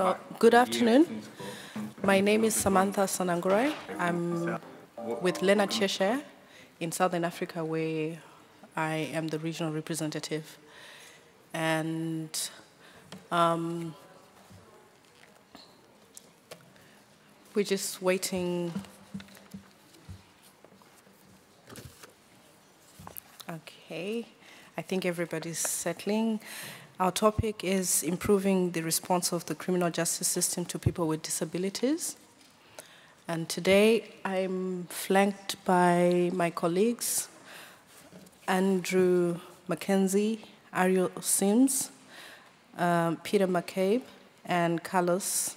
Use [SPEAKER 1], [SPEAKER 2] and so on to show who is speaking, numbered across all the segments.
[SPEAKER 1] So, good afternoon. My name is Samantha Sanangurai. I'm with Leonard Cheshire in Southern Africa, where I am the regional representative. And um, we're just waiting. Okay, I think everybody's settling. Our topic is improving the response of the criminal justice system to people with disabilities. And today I'm flanked by my colleagues, Andrew Mackenzie, Ariel Simms, um, Peter McCabe, and Carlos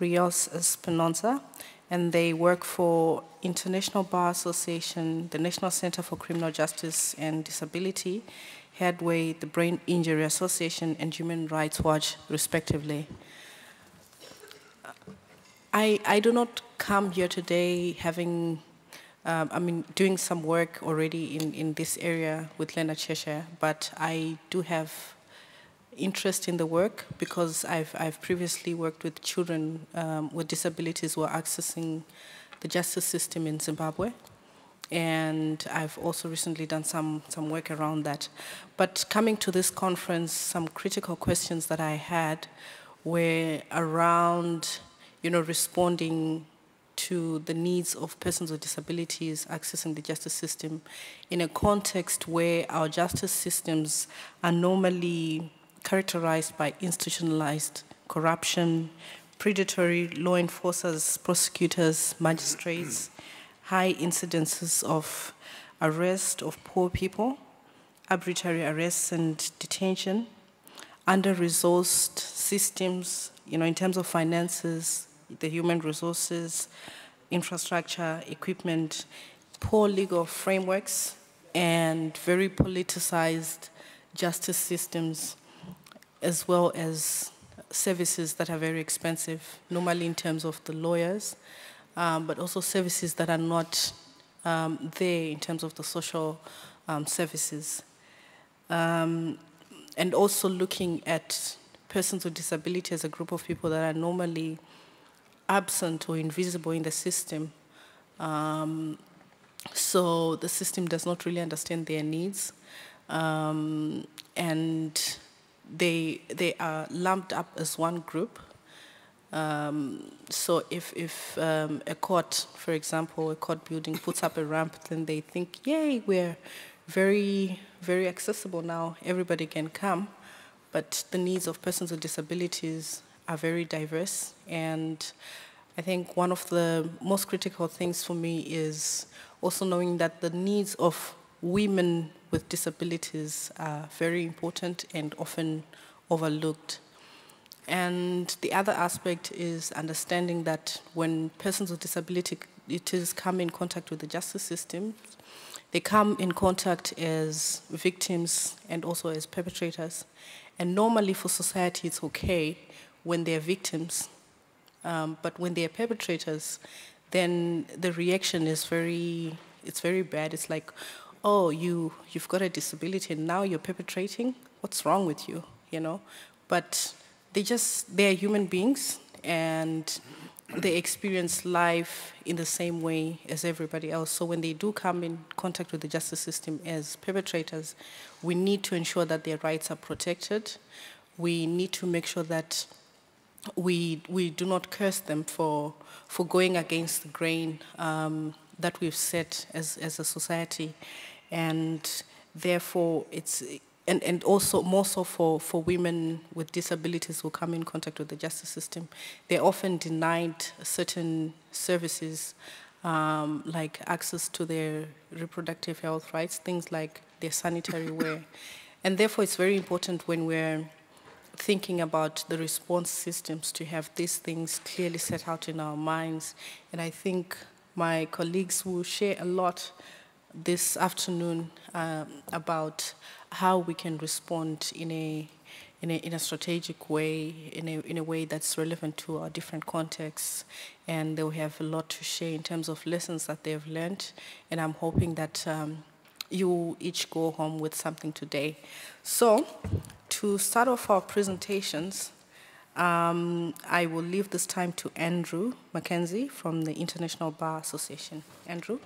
[SPEAKER 1] Rios Espinosa. And they work for International Bar Association, the National Center for Criminal Justice and Disability, Headway, the Brain Injury Association, and Human Rights Watch, respectively. I, I do not come here today having, um, I mean, doing some work already in, in this area with Leonard Cheshire, but I do have interest in the work because I've, I've previously worked with children um, with disabilities who are accessing the justice system in Zimbabwe and I've also recently done some, some work around that. But coming to this conference, some critical questions that I had were around, you know, responding to the needs of persons with disabilities accessing the justice system in a context where our justice systems are normally characterized by institutionalized corruption, predatory law enforcers, prosecutors, magistrates, high incidences of arrest of poor people, arbitrary arrests and detention, under-resourced systems, you know, in terms of finances, the human resources, infrastructure, equipment, poor legal frameworks, and very politicized justice systems, as well as services that are very expensive, normally in terms of the lawyers, um, but also services that are not um, there in terms of the social um, services. Um, and also looking at persons with disability as a group of people that are normally absent or invisible in the system. Um, so the system does not really understand their needs. And they, they are lumped up as one group um, so if, if um, a court, for example, a court building puts up a ramp, then they think, yay, we're very, very accessible now. Everybody can come. But the needs of persons with disabilities are very diverse. And I think one of the most critical things for me is also knowing that the needs of women with disabilities are very important and often overlooked. And the other aspect is understanding that when persons with disabilities come in contact with the justice system, they come in contact as victims and also as perpetrators. And normally for society, it's okay when they're victims. Um, but when they're perpetrators, then the reaction is very, it's very bad. It's like, oh, you, you've got a disability and now you're perpetrating? What's wrong with you, you know? But they just, they're human beings and they experience life in the same way as everybody else. So when they do come in contact with the justice system as perpetrators, we need to ensure that their rights are protected. We need to make sure that we, we do not curse them for, for going against the grain um, that we've set as, as a society. And therefore, it's, and, and also more so for, for women with disabilities who come in contact with the justice system, they're often denied certain services um, like access to their reproductive health rights, things like their sanitary wear. And therefore it's very important when we're thinking about the response systems to have these things clearly set out in our minds. And I think my colleagues will share a lot this afternoon um, about how we can respond in a in a, in a strategic way, in a, in a way that's relevant to our different contexts. And they'll have a lot to share in terms of lessons that they've learned. And I'm hoping that um, you each go home with something today. So, to start off our presentations, Um, I will leave this time to Andrew Mackenzie from the International Bar Association. Andrew?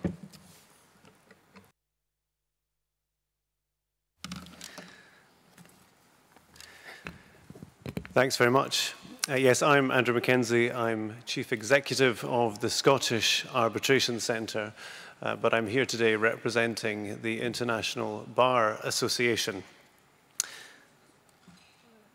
[SPEAKER 2] Thanks very much. Uh, yes, I'm Andrew Mackenzie. I'm Chief Executive of the Scottish Arbitration Centre, uh, but I'm here today representing the International Bar Association.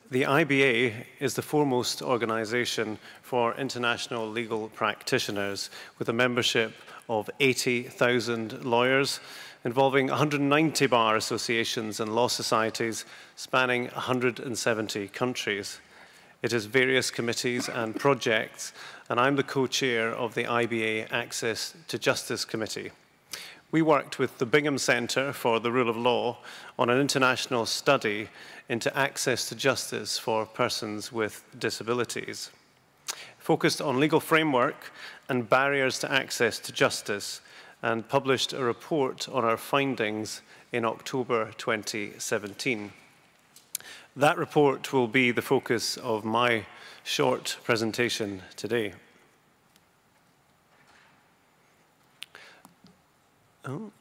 [SPEAKER 2] The IBA is the foremost organization for international legal practitioners with a membership of 80,000 lawyers involving 190 bar associations and law societies spanning 170 countries. It has various committees and projects, and I'm the co-chair of the IBA Access to Justice Committee. We worked with the Bingham Centre for the Rule of Law on an international study into access to justice for persons with disabilities. Focused on legal framework and barriers to access to justice and published a report on our findings in October 2017. That report will be the focus of my short presentation today. Oh.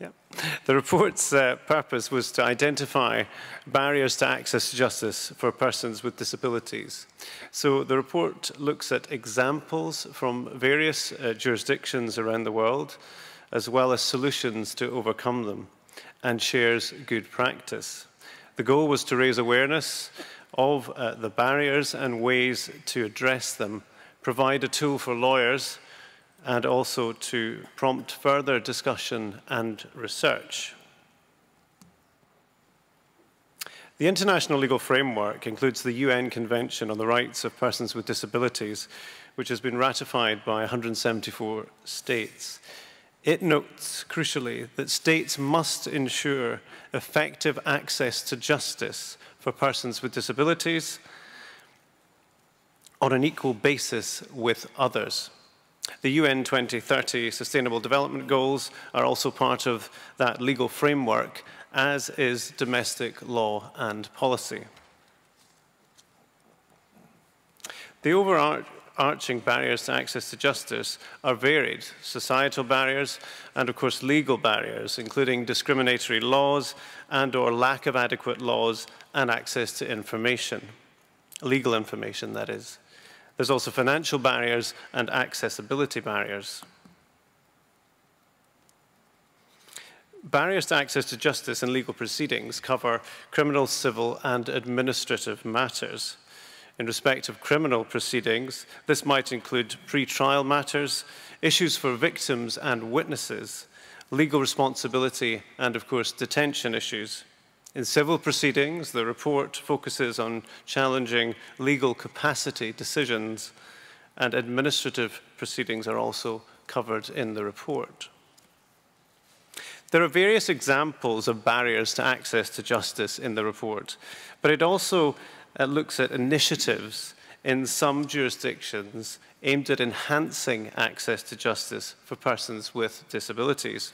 [SPEAKER 2] Yeah. The report's uh, purpose was to identify barriers to access to justice for persons with disabilities. So the report looks at examples from various uh, jurisdictions around the world, as well as solutions to overcome them, and shares good practice. The goal was to raise awareness of uh, the barriers and ways to address them, provide a tool for lawyers and also to prompt further discussion and research. The international legal framework includes the UN Convention on the Rights of Persons with Disabilities, which has been ratified by 174 states. It notes, crucially, that states must ensure effective access to justice for persons with disabilities on an equal basis with others. The UN 2030 Sustainable Development Goals are also part of that legal framework, as is domestic law and policy. The overarching barriers to access to justice are varied, societal barriers and of course legal barriers, including discriminatory laws and or lack of adequate laws and access to information, legal information that is. There's also financial barriers and accessibility barriers. Barriers to access to justice and legal proceedings cover criminal, civil, and administrative matters. In respect of criminal proceedings, this might include pre-trial matters, issues for victims and witnesses, legal responsibility, and of course, detention issues. In civil proceedings, the report focuses on challenging legal capacity decisions, and administrative proceedings are also covered in the report. There are various examples of barriers to access to justice in the report, but it also uh, looks at initiatives in some jurisdictions aimed at enhancing access to justice for persons with disabilities.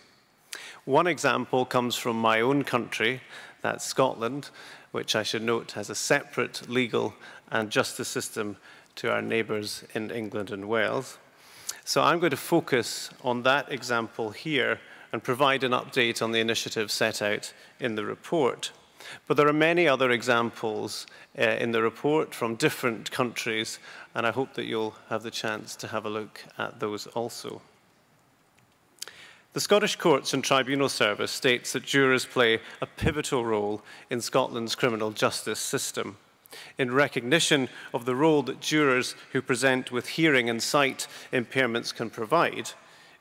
[SPEAKER 2] One example comes from my own country, that's Scotland, which I should note has a separate legal and justice system to our neighbours in England and Wales. So I'm going to focus on that example here and provide an update on the initiative set out in the report. But there are many other examples uh, in the report from different countries, and I hope that you'll have the chance to have a look at those also. The Scottish Courts and Tribunal Service states that jurors play a pivotal role in Scotland's criminal justice system. In recognition of the role that jurors who present with hearing and sight impairments can provide,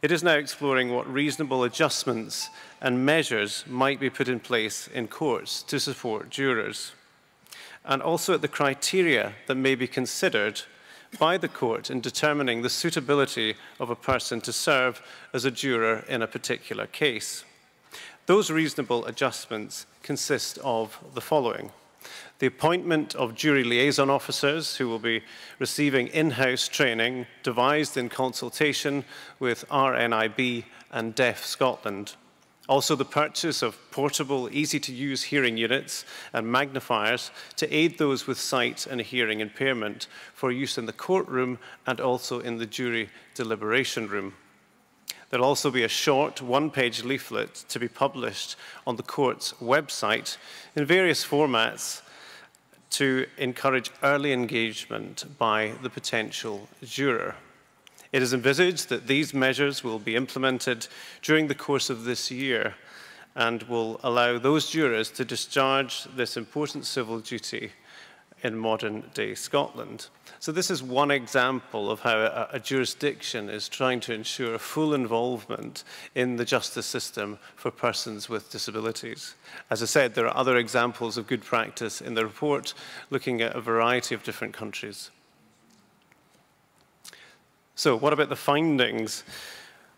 [SPEAKER 2] it is now exploring what reasonable adjustments and measures might be put in place in courts to support jurors, and also at the criteria that may be considered by the court in determining the suitability of a person to serve as a juror in a particular case. Those reasonable adjustments consist of the following. The appointment of jury liaison officers who will be receiving in-house training devised in consultation with RNIB and Deaf Scotland. Also, the purchase of portable, easy-to-use hearing units and magnifiers to aid those with sight and hearing impairment for use in the courtroom and also in the jury deliberation room. There'll also be a short one-page leaflet to be published on the court's website in various formats to encourage early engagement by the potential juror. It is envisaged that these measures will be implemented during the course of this year and will allow those jurors to discharge this important civil duty in modern day Scotland. So this is one example of how a, a, jurisdiction is trying to ensure full involvement in the justice system for persons with disabilities. As I said, there are other examples of good practice in the report looking at a variety of different countries. So what about the findings?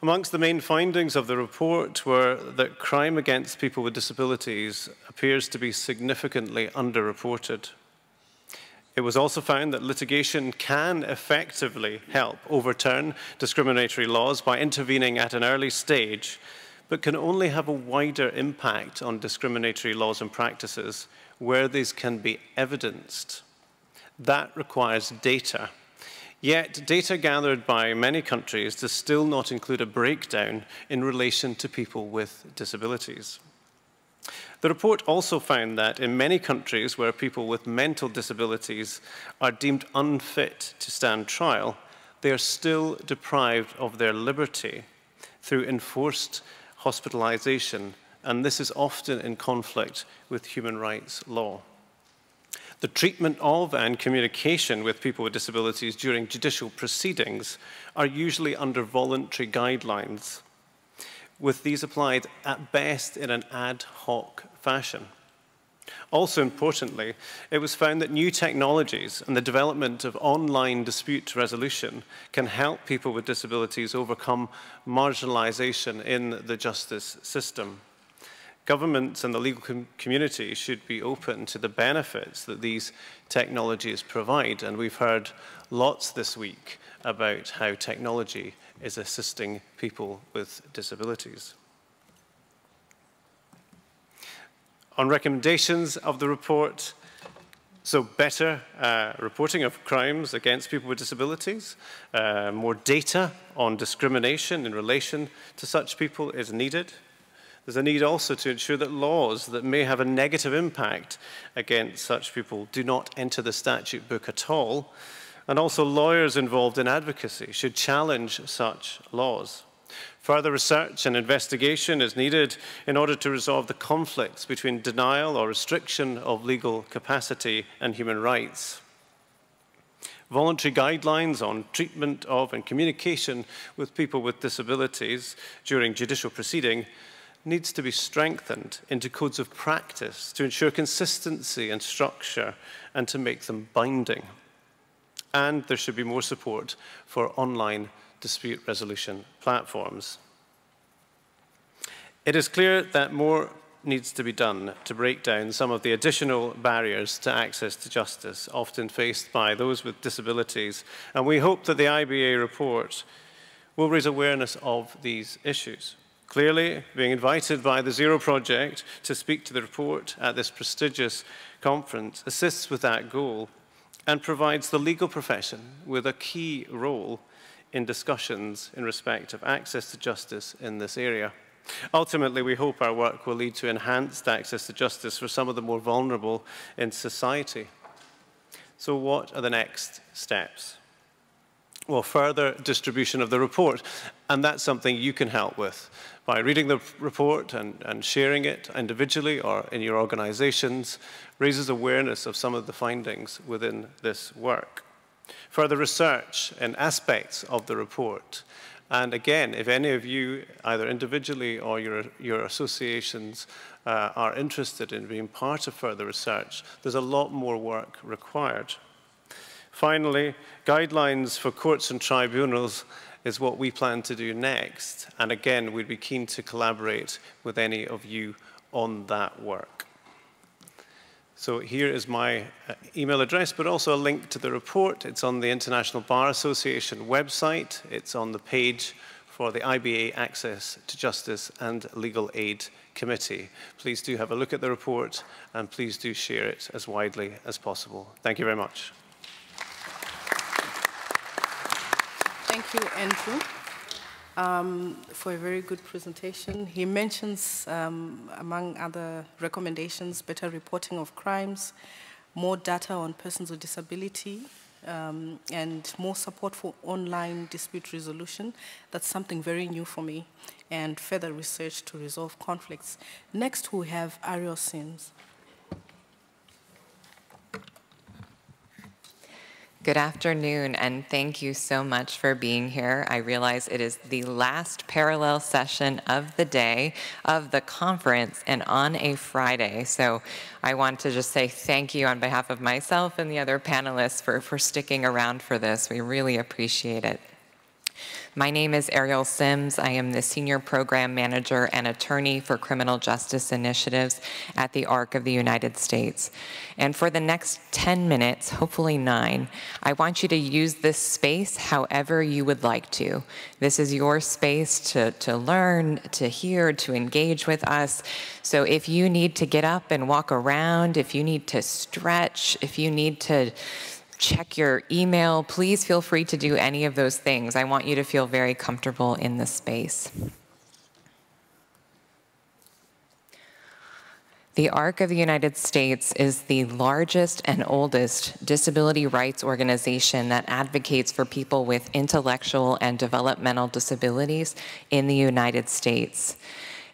[SPEAKER 2] Amongst the main findings of the report were that crime against people with disabilities appears to be significantly underreported. It was also found that litigation can effectively help overturn discriminatory laws by intervening at an early stage, but can only have a wider impact on discriminatory laws and practices where these can be evidenced. That requires data Yet, data gathered by many countries does still not include a breakdown in relation to people with disabilities. The report also found that in many countries where people with mental disabilities are deemed unfit to stand trial, they are still deprived of their liberty through enforced hospitalization, and this is often in conflict with human rights law. The treatment of and communication with people with disabilities during judicial proceedings are usually under voluntary guidelines, with these applied at best in an ad hoc fashion. Also importantly, it was found that new technologies and the development of online dispute resolution can help people with disabilities overcome marginalization in the justice system. Governments and the legal com community should be open to the benefits that these technologies provide. And we've heard lots this week about how technology is assisting people with disabilities. On recommendations of the report, so better uh, reporting of crimes against people with disabilities, uh, more data on discrimination in relation to such people is needed. There's a need also to ensure that laws that may have a negative impact against such people do not enter the statute book at all. And also lawyers involved in advocacy should challenge such laws. Further research and investigation is needed in order to resolve the conflicts between denial or restriction of legal capacity and human rights. Voluntary guidelines on treatment of and communication with people with disabilities during judicial proceeding needs to be strengthened into codes of practice to ensure consistency and structure and to make them binding. And there should be more support for online dispute resolution platforms. It is clear that more needs to be done to break down some of the additional barriers to access to justice often faced by those with disabilities. And we hope that the IBA report will raise awareness of these issues. Clearly, being invited by the Zero Project to speak to the report at this prestigious conference assists with that goal and provides the legal profession with a key role in discussions in respect of access to justice in this area. Ultimately, we hope our work will lead to enhanced access to justice for some of the more vulnerable in society. So what are the next steps? Well, further distribution of the report, and that's something you can help with by reading the report and, and sharing it individually or in your organizations raises awareness of some of the findings within this work. Further research in aspects of the report. And again, if any of you, either individually or your, your associations, uh, are interested in being part of further research, there's a lot more work required. Finally, guidelines for courts and tribunals is what we plan to do next. And again, we'd be keen to collaborate with any of you on that work. So here is my uh, email address, but also a link to the report. It's on the International Bar Association website. It's on the page for the IBA Access to Justice and Legal Aid Committee. Please do have a look at the report and please do share it as widely as possible. Thank you very much.
[SPEAKER 1] You, Andrew, um, for a very good presentation. He mentions, um, among other recommendations, better reporting of crimes, more data on persons with disability, um, and more support for online dispute resolution. That's something very new for me, and further research to resolve conflicts. Next, we have Ariel Simms.
[SPEAKER 3] Good afternoon, and thank you so much for being here. I realize it is the last parallel session of the day of the conference and on a Friday. So I want to just say thank you on behalf of myself and the other panelists for, for sticking around for this. We really appreciate it. My name is Ariel Simms. I am the Senior Program Manager and Attorney for Criminal Justice Initiatives at the ARC of the United States. And for the next 10 minutes, hopefully nine, I want you to use this space however you would like to. This is your space to, to learn, to hear, to engage with us. So if you need to get up and walk around, if you need to stretch, if you need to check your email. Please feel free to do any of those things. I want you to feel very comfortable in this space. The ARC of the United States is the largest and oldest disability rights organization that advocates for people with intellectual and developmental disabilities in the United States.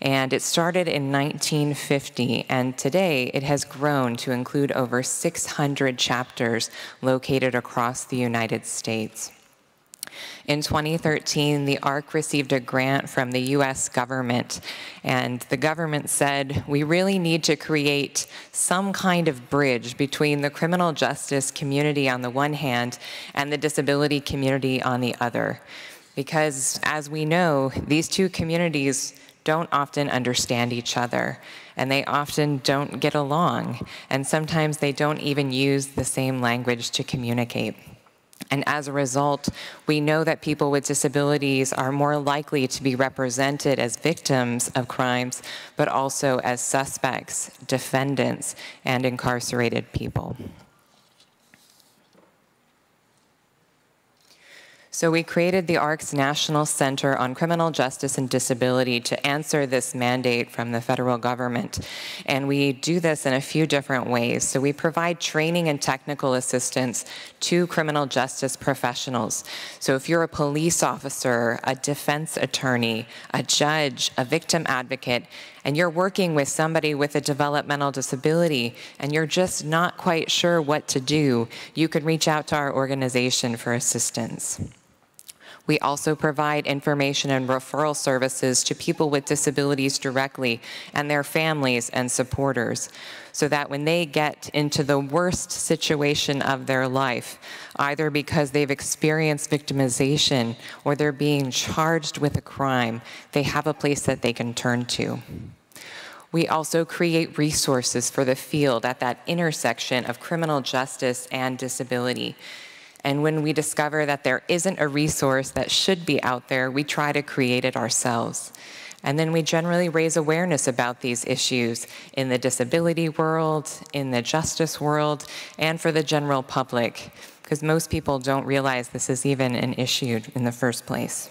[SPEAKER 3] And it started in 1950, and today it has grown to include over 600 chapters located across the United States. In 2013, the ARC received a grant from the US government, and the government said, we really need to create some kind of bridge between the criminal justice community on the one hand and the disability community on the other. Because as we know, these two communities don't often understand each other and they often don't get along and sometimes they don't even use the same language to communicate. And as a result, we know that people with disabilities are more likely to be represented as victims of crimes, but also as suspects, defendants, and incarcerated people. So we created the ARC's National Center on Criminal Justice and Disability to answer this mandate from the federal government. And we do this in a few different ways. So we provide training and technical assistance to criminal justice professionals. So if you're a police officer, a defense attorney, a judge, a victim advocate, and you're working with somebody with a developmental disability and you're just not quite sure what to do, you can reach out to our organization for assistance. We also provide information and referral services to people with disabilities directly and their families and supporters so that when they get into the worst situation of their life, either because they've experienced victimization or they're being charged with a crime, they have a place that they can turn to. We also create resources for the field at that intersection of criminal justice and disability and when we discover that there isn't a resource that should be out there, we try to create it ourselves. And then we generally raise awareness about these issues in the disability world, in the justice world, and for the general public, because most people don't realize this is even an issue in the first place.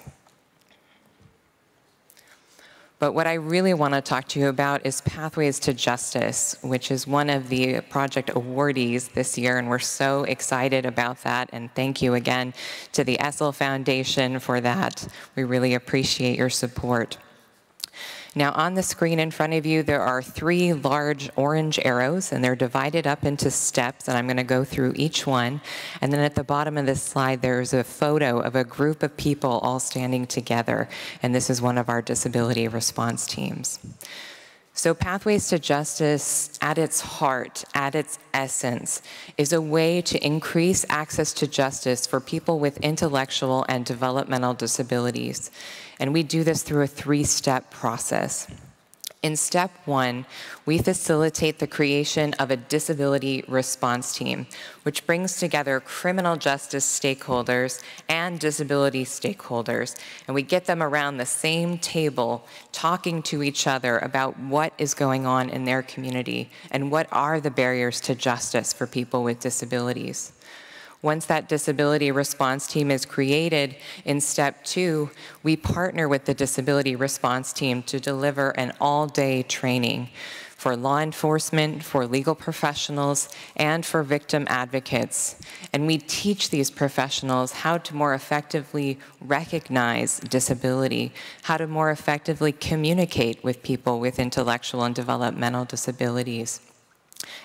[SPEAKER 3] But what I really want to talk to you about is Pathways to Justice, which is one of the project awardees this year, and we're so excited about that. And thank you again to the Essl Foundation for that. We really appreciate your support. Now on the screen in front of you, there are three large orange arrows and they're divided up into steps and I'm gonna go through each one. And then at the bottom of this slide, there's a photo of a group of people all standing together. And this is one of our disability response teams. So, Pathways to Justice, at its heart, at its essence, is a way to increase access to justice for people with intellectual and developmental disabilities. And we do this through a three step process. In step one, we facilitate the creation of a disability response team, which brings together criminal justice stakeholders and disability stakeholders, and we get them around the same table talking to each other about what is going on in their community and what are the barriers to justice for people with disabilities. Once that disability response team is created, in step two, we partner with the disability response team to deliver an all-day training for law enforcement, for legal professionals, and for victim advocates. And we teach these professionals how to more effectively recognize disability, how to more effectively communicate with people with intellectual and developmental disabilities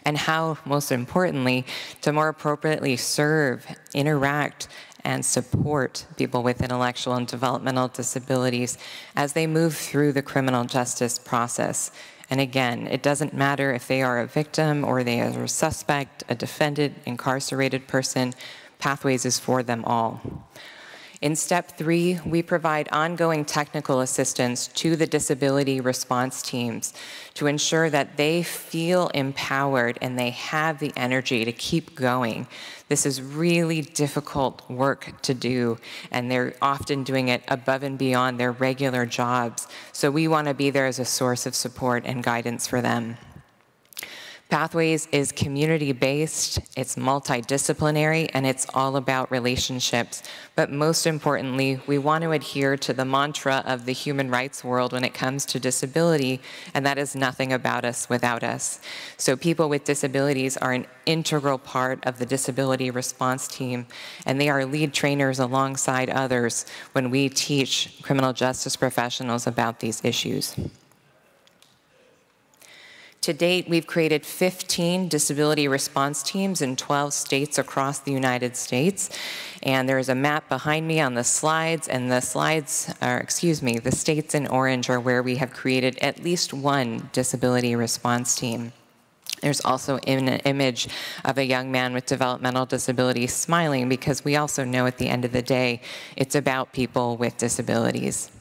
[SPEAKER 3] and how, most importantly, to more appropriately serve, interact, and support people with intellectual and developmental disabilities as they move through the criminal justice process. And again, it doesn't matter if they are a victim or they are a suspect, a defendant, incarcerated person, Pathways is for them all. In step three, we provide ongoing technical assistance to the disability response teams to ensure that they feel empowered and they have the energy to keep going. This is really difficult work to do, and they're often doing it above and beyond their regular jobs. So we want to be there as a source of support and guidance for them. Pathways is community-based, it's multidisciplinary, and it's all about relationships. But most importantly, we want to adhere to the mantra of the human rights world when it comes to disability, and that is nothing about us without us. So people with disabilities are an integral part of the disability response team, and they are lead trainers alongside others when we teach criminal justice professionals about these issues. To date, we've created 15 disability response teams in 12 states across the United States. And there's a map behind me on the slides, and the slides, are, excuse me, the states in orange are where we have created at least one disability response team. There's also an image of a young man with developmental disabilities smiling because we also know at the end of the day, it's about people with disabilities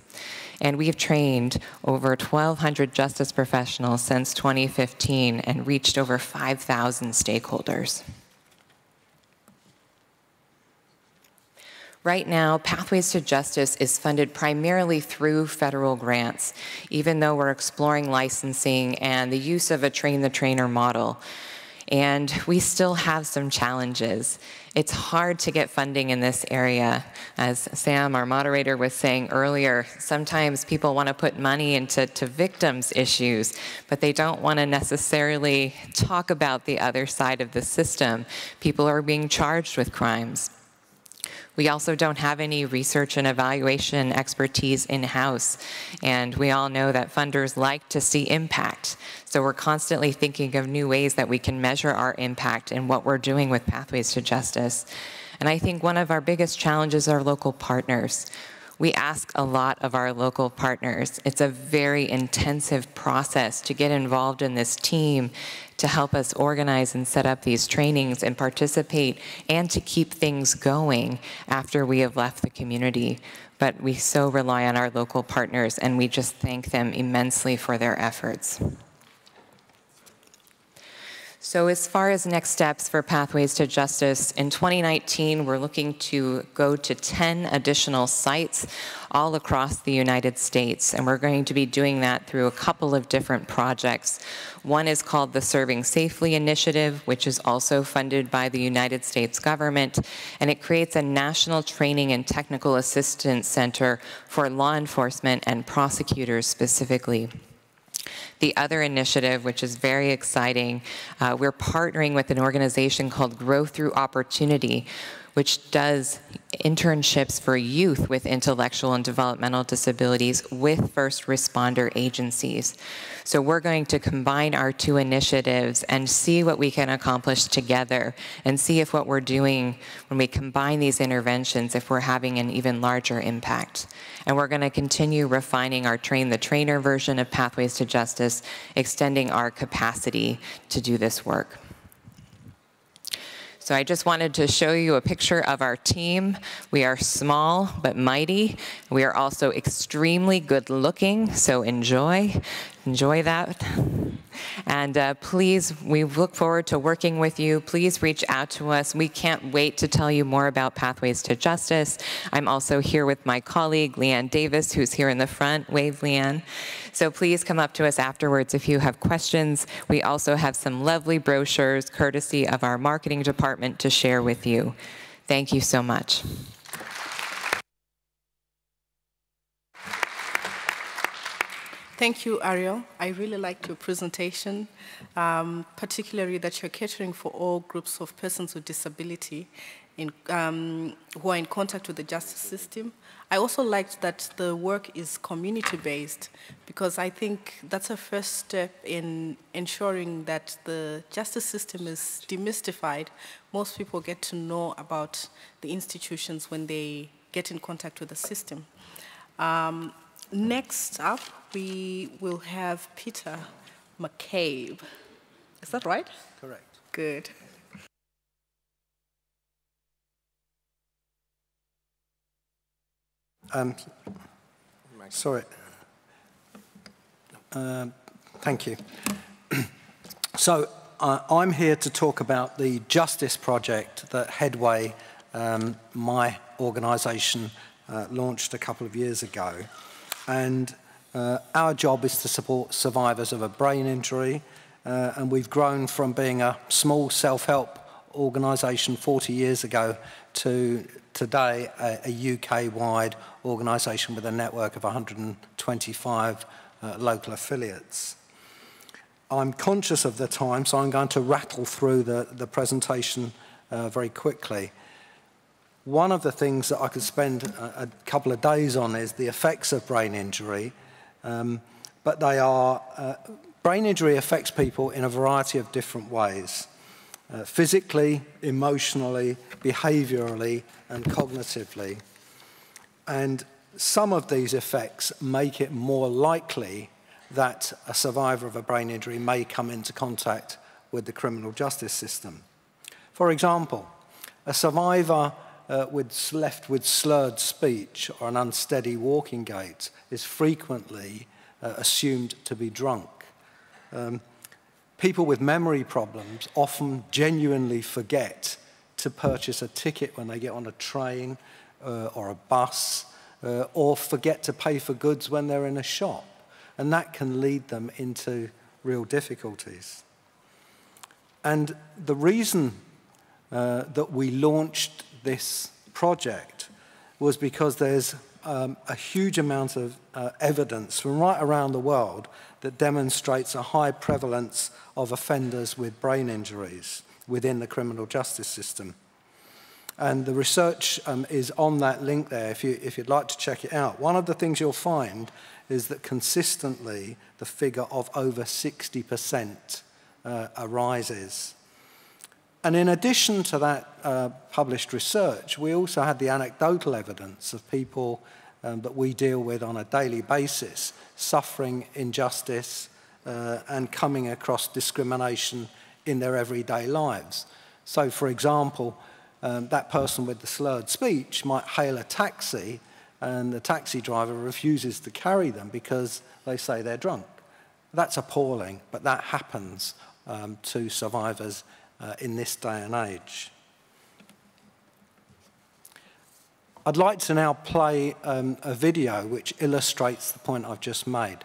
[SPEAKER 3] and we've trained over 1,200 justice professionals since 2015 and reached over 5,000 stakeholders. Right now, Pathways to Justice is funded primarily through federal grants, even though we're exploring licensing and the use of a train the trainer model. And we still have some challenges. It's hard to get funding in this area. As Sam, our moderator, was saying earlier, sometimes people want to put money into to victims' issues, but they don't want to necessarily talk about the other side of the system. People are being charged with crimes. We also don't have any research and evaluation expertise in-house, and we all know that funders like to see impact. So we're constantly thinking of new ways that we can measure our impact and what we're doing with Pathways to Justice. And I think one of our biggest challenges are local partners. We ask a lot of our local partners. It's a very intensive process to get involved in this team to help us organize and set up these trainings and participate and to keep things going after we have left the community. But we so rely on our local partners and we just thank them immensely for their efforts. So as far as next steps for Pathways to Justice, in 2019, we're looking to go to 10 additional sites all across the United States, and we're going to be doing that through a couple of different projects. One is called the Serving Safely Initiative, which is also funded by the United States government, and it creates a national training and technical assistance center for law enforcement and prosecutors specifically. The other initiative, which is very exciting, uh, we're partnering with an organization called Grow Through Opportunity, which does internships for youth with intellectual and developmental disabilities with first responder agencies. So we're going to combine our two initiatives and see what we can accomplish together and see if what we're doing when we combine these interventions, if we're having an even larger impact. And we're going to continue refining our Train the Trainer version of Pathways to Justice, extending our capacity to do this work. So I just wanted to show you a picture of our team. We are small but mighty. We are also extremely good looking, so enjoy. Enjoy that. And uh, please, we look forward to working with you. Please reach out to us. We can't wait to tell you more about Pathways to Justice. I'm also here with my colleague, Leigh Ann Davis, who's here in the front. Wave, Leigh Ann. So please come up to us afterwards if you have questions. We also have some lovely brochures, courtesy of our marketing department, to share with you. Thank you so much.
[SPEAKER 1] Thank you, Ariel. I really liked your presentation, um, particularly that you're catering for all groups of persons with disability in, um, who are in contact with the justice system. I also liked that the work is community-based because I think that's a first step in ensuring that the justice system is demystified. Most people get to know about the institutions when they get in contact with the system. Um, Next up, we will have Peter McCabe. Is that right?
[SPEAKER 4] Correct.
[SPEAKER 1] Good.
[SPEAKER 4] Um, sorry. Uh, thank you. so uh, I'm here to talk about the Justice Project that Headway, um, my organisation, uh, launched a couple of years ago. And uh, our job is to support survivors of a brain injury. Uh, and we've grown from being a small self-help organisation 40 years ago to today a, a UK-wide organisation with a network of 125 uh, local affiliates. I'm conscious of the time, so I'm going to rattle through the, the presentation uh, very quickly. One of the things that I could spend a, a couple of days on is the effects of brain injury, um, but they are, uh, brain injury affects people in a variety of different ways. Uh, physically, emotionally, behaviorally, and cognitively. And some of these effects make it more likely that a survivor of a brain injury may come into contact with the criminal justice system. For example, a survivor uh, with, left with slurred speech or an unsteady walking gait is frequently uh, assumed to be drunk. Um, people with memory problems often genuinely forget to purchase a ticket when they get on a train uh, or a bus uh, or forget to pay for goods when they're in a shop. And that can lead them into real difficulties. And the reason uh, that we launched this project was because there's um, a huge amount of uh, evidence from right around the world that demonstrates a high prevalence of offenders with brain injuries within the criminal justice system. And the research um, is on that link there if, you, if you'd like to check it out. One of the things you'll find is that consistently the figure of over 60% uh, arises. And in addition to that uh, published research, we also had the anecdotal evidence of people um, that we deal with on a daily basis suffering injustice uh, and coming across discrimination in their everyday lives. So, for example, um, that person with the slurred speech might hail a taxi and the taxi driver refuses to carry them because they say they're drunk. That's appalling, but that happens um, to survivors uh, in this day and age. I'd like to now play um, a video which illustrates the point I've just made.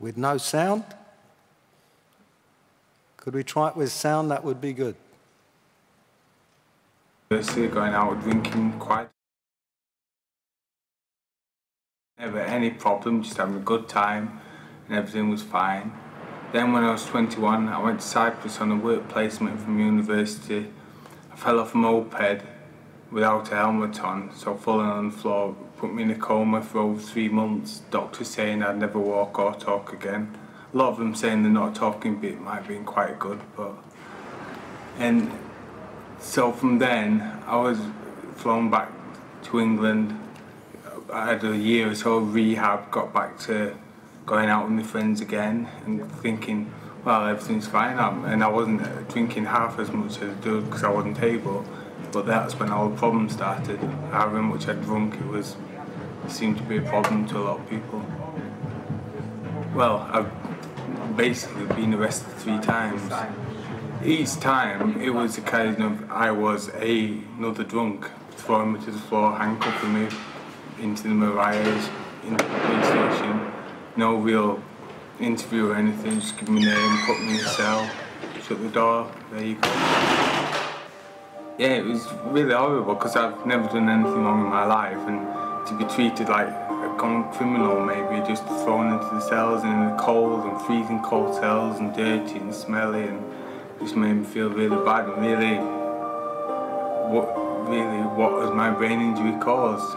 [SPEAKER 4] With no sound? Could we try it with sound? That would be good.
[SPEAKER 5] They're still Going out drinking quite Never any problem, just having a good time and everything was fine. Then when I was 21, I went to Cyprus on a work placement from university. I fell off a moped without a helmet on, so falling on the floor put me in a coma for over three months. Doctors saying I'd never walk or talk again. A lot of them saying the not talking bit might have been quite good, but... And so from then, I was flown back to England I had a year or so of rehab, got back to going out with my friends again and thinking, well, everything's fine. Um, and I wasn't drinking half as much as I do because I wasn't able. But that's when all the problems started. However much I drunk, it was it seemed to be a problem to a lot of people. Well, I've basically been arrested three times. Each time, it was a kind of I was a, another drunk, throwing me to the floor, handcuffing me into the Mariahs, into the police station. No real interview or anything, just give me a name, put me in a cell, shut the door, there you go. Yeah, it was really horrible because I've never done anything wrong in my life and to be treated like a common criminal maybe, just thrown into the cells and in the cold and freezing cold cells and dirty and smelly and just made me feel really bad and really what really what has my brain injury caused?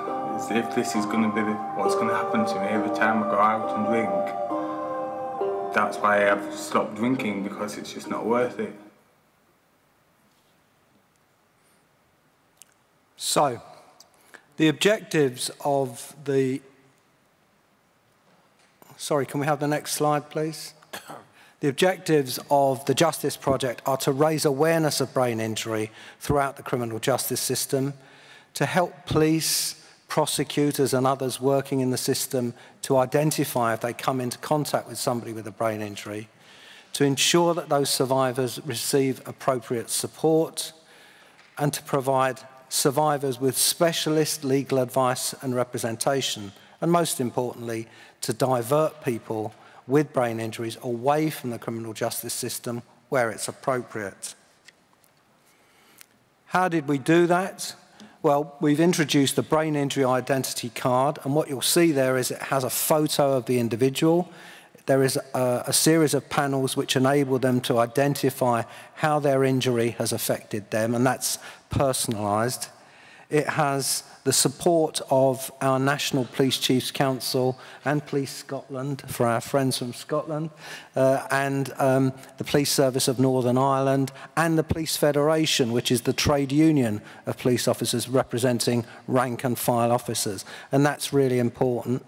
[SPEAKER 5] If this is going to be the, what's going to happen to me every time I go out and drink, that's why I've stopped drinking because it's just not worth it.
[SPEAKER 4] So, the objectives of the... Sorry, can we have the next slide, please? The objectives of the Justice Project are to raise awareness of brain injury throughout the criminal justice system, to help police, prosecutors and others working in the system to identify if they come into contact with somebody with a brain injury, to ensure that those survivors receive appropriate support, and to provide survivors with specialist legal advice and representation, and most importantly, to divert people with brain injuries away from the criminal justice system where it's appropriate. How did we do that? Well, we've introduced the brain injury identity card, and what you'll see there is it has a photo of the individual. There is a, a, series of panels which enable them to identify how their injury has affected them, and that's personalised. It has the support of our National Police Chiefs Council and Police Scotland, for our friends from Scotland, uh, and um, the Police Service of Northern Ireland, and the Police Federation, which is the trade union of police officers representing rank and file officers. And that's really important.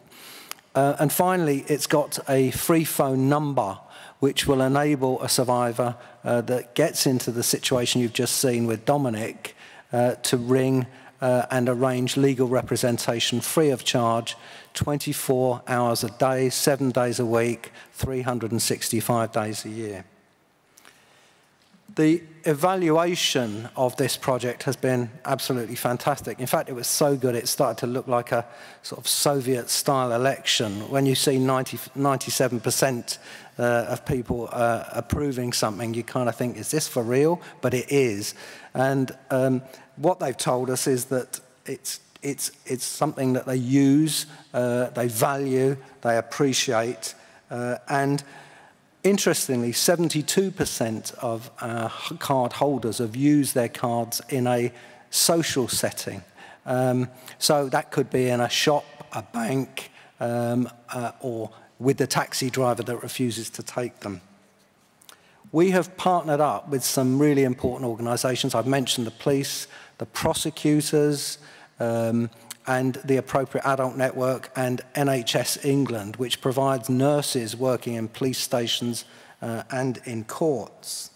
[SPEAKER 4] Uh, and finally, it's got a free phone number which will enable a survivor uh, that gets into the situation you've just seen with Dominic uh, to ring uh, and arrange legal representation free of charge 24 hours a day, seven days a week, 365 days a year. The evaluation of this project has been absolutely fantastic. In fact, it was so good it started to look like a sort of Soviet-style election. When you see 90, 97% uh, of people uh, approving something, you kind of think, is this for real? But it is. And um, what they've told us is that it's, it's, it's something that they use, uh, they value, they appreciate, uh, and interestingly, 72% of uh, card holders have used their cards in a social setting. Um, so that could be in a shop, a bank, um, uh, or with the taxi driver that refuses to take them we have partnered up with some really important organisations. I've mentioned the police, the prosecutors, um, and the appropriate adult network and NHS England, which provides nurses working in police stations uh, and in courts.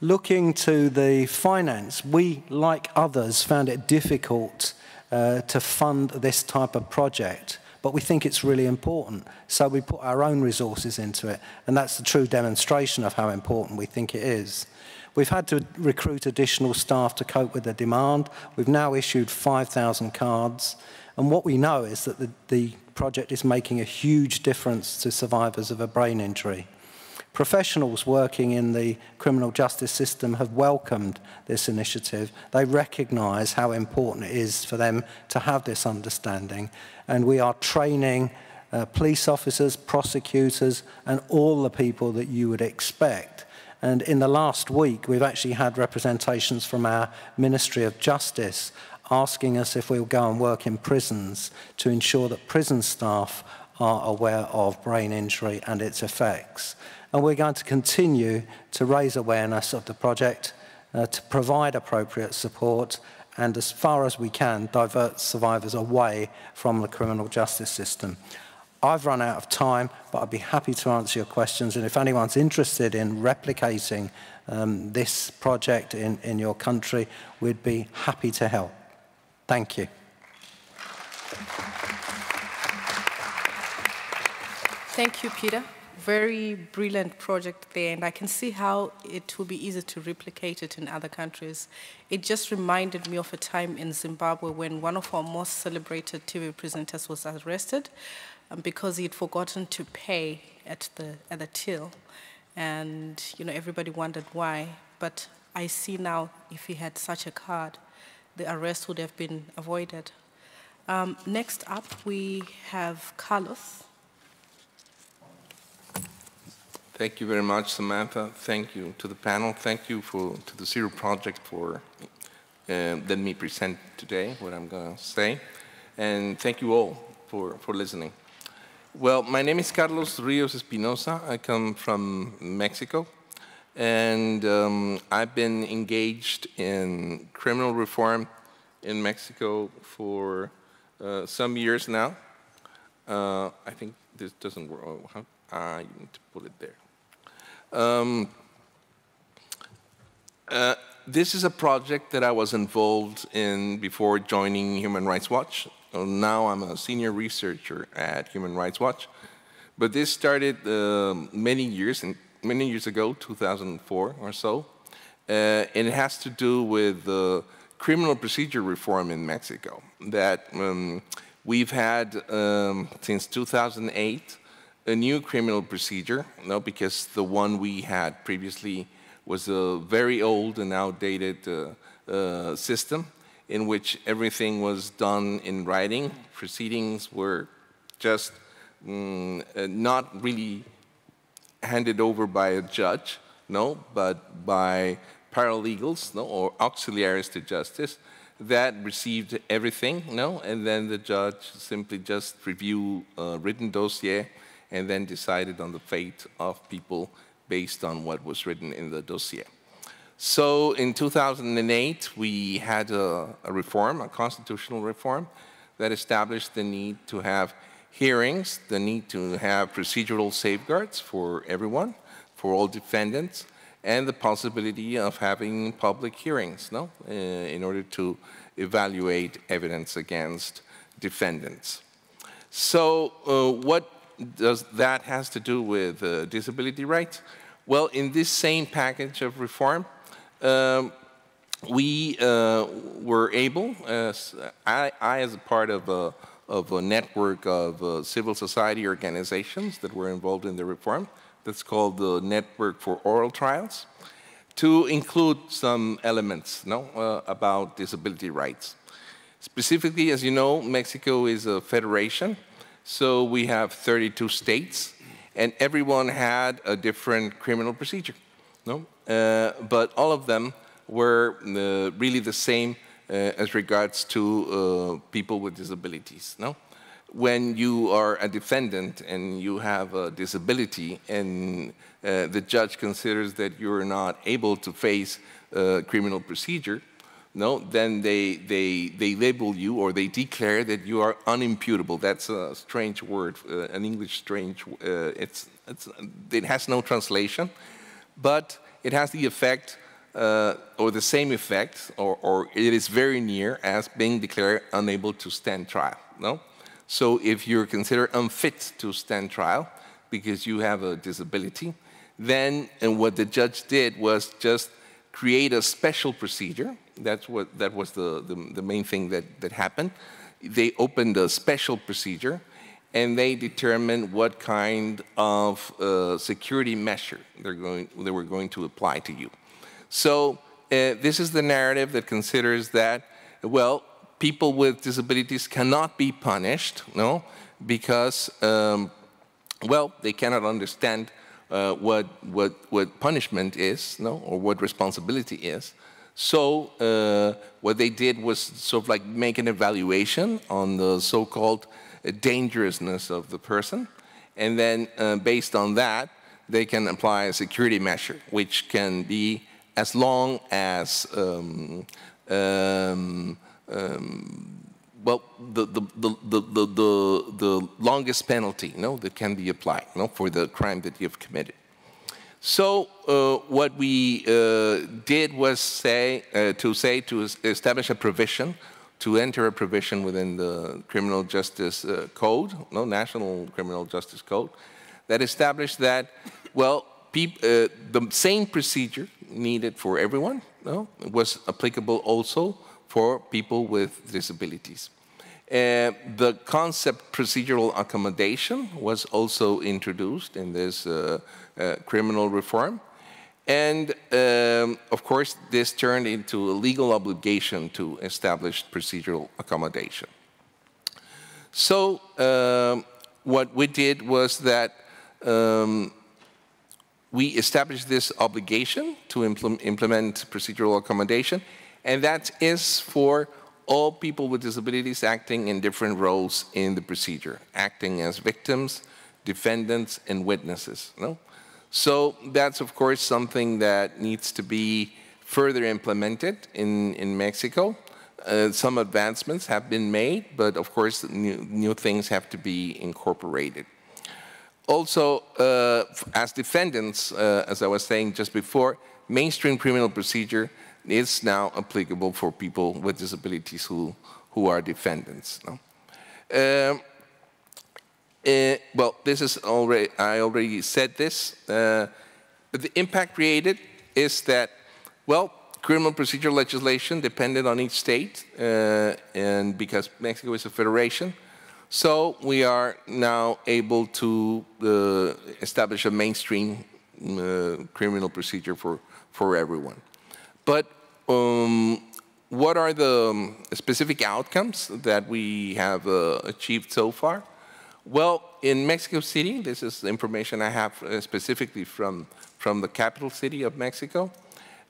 [SPEAKER 4] Looking to the finance, we, like others, found it difficult uh, to fund this type of project but we think it's really important. So we put our own resources into it, and that's the true demonstration of how important we think it is. We've had to recruit additional staff to cope with the demand. We've now issued 5,000 cards, and what we know is that the, the project is making a huge difference to survivors of a brain injury. Professionals working in the criminal justice system have welcomed this initiative. They recognise how important it is for them to have this understanding. And we are training uh, police officers, prosecutors, and all the people that you would expect. And in the last week, we've actually had representations from our Ministry of Justice asking us if we'll go and work in prisons to ensure that prison staff are aware of brain injury and its effects and we're going to continue to raise awareness of the project, uh, to provide appropriate support, and as far as we can, divert survivors away from the criminal justice system. I've run out of time, but I'd be happy to answer your questions. And if anyone's interested in replicating um, this project in, in your country, we'd be happy to help. Thank you.
[SPEAKER 1] Thank you, Peter. Very brilliant project there, and I can see how it will be easy to replicate it in other countries. It just reminded me of a time in Zimbabwe when one of our most celebrated TV presenters was arrested um, because he had forgotten to pay at the, at the till. And, you know, everybody wondered why. But I see now if he had such a card, the arrest would have been avoided. Um, next up, we have Carlos.
[SPEAKER 6] Thank you very much, Samantha. Thank you to the panel. Thank you for, to the Zero Project for uh, letting me present today what I'm going to say. And thank you all for, for listening. Well, my name is Carlos Rios Espinosa. I come from Mexico. And um, I've been engaged in criminal reform in Mexico for uh, some years now. Uh, I think this doesn't work. Oh, how, I need to put it there. Um, uh, this is a project that I was involved in before joining Human Rights Watch. Now I'm a senior researcher at Human Rights Watch. But this started uh, many years, and many years ago, 2004 or so. Uh, and it has to do with the criminal procedure reform in Mexico that um, we've had um, since 2008 a new criminal procedure, no, because the one we had previously was a very old and outdated uh, uh, system in which everything was done in writing. Proceedings were just mm, uh, not really handed over by a judge, no, but by paralegals, no, or auxiliaries to justice that received everything, no, and then the judge simply just review a written dossier and then decided on the fate of people based on what was written in the dossier. So in 2008, we had a, a, reform, a constitutional reform, that established the need to have hearings, the need to have procedural safeguards for everyone, for all defendants, and the possibility of having public hearings no? Uh, in order to evaluate evidence against defendants. So uh, what does that has to do with uh, disability rights? Well, in this same package of reform, um, we uh, were able, as I, I, as a part of a, of a network of uh, civil society organizations that were involved in the reform, that's called the Network for Oral Trials, to include some elements no, uh, about disability rights. Specifically, as you know, Mexico is a federation, so we have 32 states, and everyone had a different criminal procedure. No? Uh, but all of them were uh, really the same uh, as regards to people with disabilities. No? When you are a defendant and you have a disability and the judge considers that you're not able to face criminal procedure, no, then they, they, they label you or they declare that you are unimputable. That's a strange word, uh, an English strange, uh, it's, it's, it has no translation, but it has the effect uh, or the same effect, or, or, it is very near as being declared unable to stand trial. No? So if you're considered unfit to stand trial because you have a disability, then and what the judge did was just create a special procedure that's what, that was the, the, the main thing that, that happened. They opened a special procedure and they determined what kind of uh, security measure they're going, they were going to apply to you. So uh, this is the narrative that considers that, well, people with disabilities cannot be punished, no, because, um, well, they cannot understand uh, what, what, what punishment is, no, or what responsibility is. So uh, what they did was sort of like make an evaluation on the so-called dangerousness of the person, and then uh, based on that, they can apply a security measure, which can be as long as um, um, um, well, the, the, the, the, the, the, longest penalty, no, that can be applied, no, for the crime that you've committed. So uh, what we uh, did was say, uh, to say, to establish a provision, to enter a provision within the criminal justice uh, code, no, national criminal justice code, that established that, well, uh, the same procedure needed for everyone no, was applicable also for people with disabilities. Uh, the concept procedural accommodation was also introduced in this uh, uh, criminal reform. And um, of course, this turned into a legal obligation to establish procedural accommodation. So um, what we did was that um, we established this obligation to implement, implement procedural accommodation, and that is for all people with disabilities acting in different roles in the procedure, acting as victims, defendants, and witnesses. No? So that's, of course, something that needs to be further implemented in, in Mexico. Uh, some advancements have been made, but of course, new, new things have to be incorporated. Also, uh, as defendants, uh, as I was saying just before, mainstream criminal procedure is now applicable for people with disabilities who, who are defendants. No? Um, uh, well, this is already, I already said this, uh, the impact created is that, well, criminal procedure legislation depended on each state, uh, and because Mexico is a federation, so we are now able to uh, establish a mainstream uh, criminal procedure for, for everyone. But um, what are the um, specific outcomes that we have uh, achieved so far? Well, in Mexico City, this is information I have uh, specifically from, from the capital city of Mexico,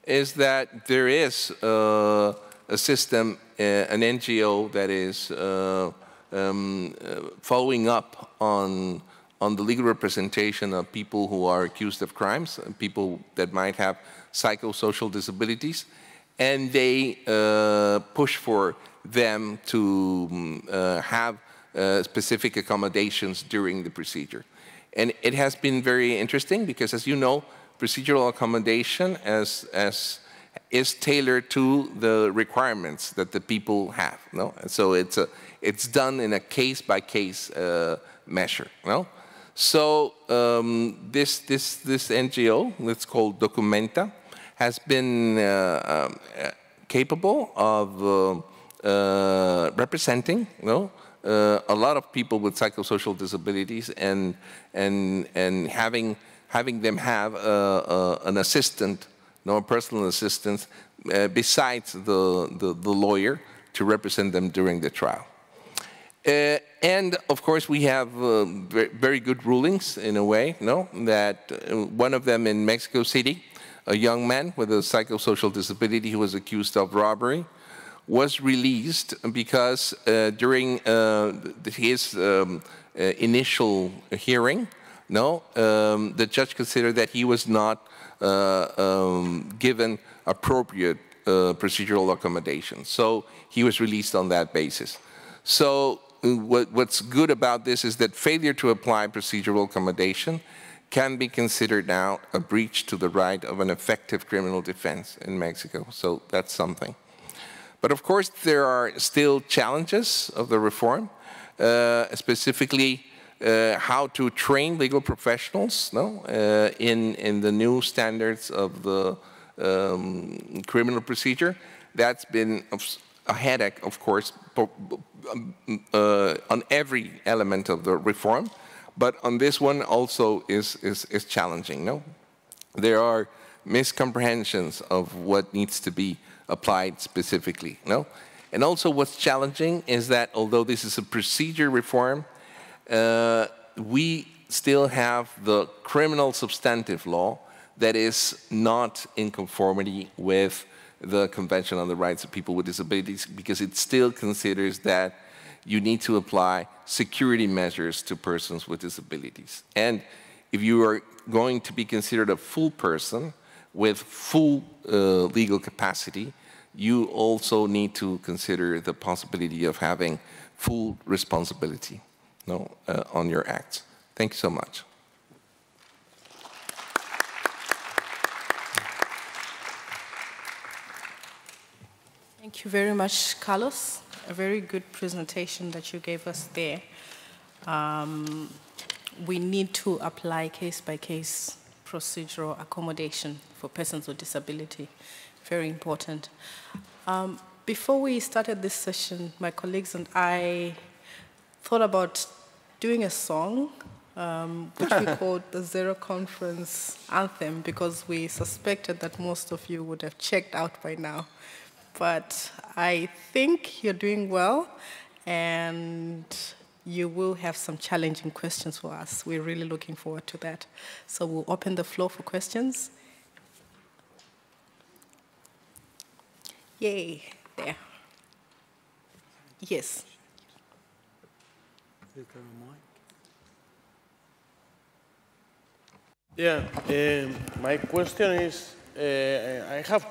[SPEAKER 6] is that there is uh, a system, uh, an NGO that is um, uh, following up on, on the legal representation of people who are accused of crimes, uh, people that might have psychosocial disabilities, and they uh, push for them to uh, have uh, specific accommodations during the procedure. And it has been very interesting because, as you know, procedural accommodation as, as is tailored to the requirements that the people have. No? So it's a, it's done in a case-by-case uh, measure. No? So um, this, this, this NGO, it's called Documenta, has been uh, um, capable of uh, uh representing you know, uh, a lot of people with psychosocial disabilities and, and, and having, having them have uh, an assistant, no personal assistant, besides the, the, the lawyer to represent them during the trial. Uh, and of course, we have uh, very good rulings in a way, no? That uh, one of them in Mexico City, a young man with a psychosocial disability who was accused of robbery, was released because uh, during uh, his um, uh, initial hearing, no, um, the judge considered that he was not um, given appropriate procedural accommodation. So he was released on that basis. So what, what's good about this is that failure to apply procedural accommodation can be considered now a breach to the right of an effective criminal defense in Mexico. So that's something. But of course, there are still challenges of the reform, uh, specifically uh, how to train legal professionals no, uh, in, in the new standards of the um, criminal procedure. That's been a headache, of course, um, uh, on every element of the reform, but on this one also is, is, is challenging. No? There are miscomprehensions of what needs to be applied specifically. No? And also what's challenging is that although this is a procedure reform, uh, we still have the criminal substantive law that is not in conformity with the Convention on the Rights of People with Disabilities because it still considers that you need to apply security measures to persons with disabilities. And if you are going to be considered a full person with full uh, legal capacity, you also need to consider the possibility of having full responsibility no, uh, on your acts. Thank you so much.
[SPEAKER 1] Thank you very much, Carlos. A very good presentation that you gave us there. Um, we need to apply case-by-case procedural accommodation for persons with disability. Very important. Um, before we started this session, my colleagues and I thought about doing a song um, which we called the Zero Conference Anthem because we suspected that most of you would have checked out by now but I think you're doing well, and you will have some challenging questions for us. We're really looking forward to that. So we'll open the floor for questions. Yay, there. Yes. Is there a mic?
[SPEAKER 7] Yeah, um, my question is, uh, I have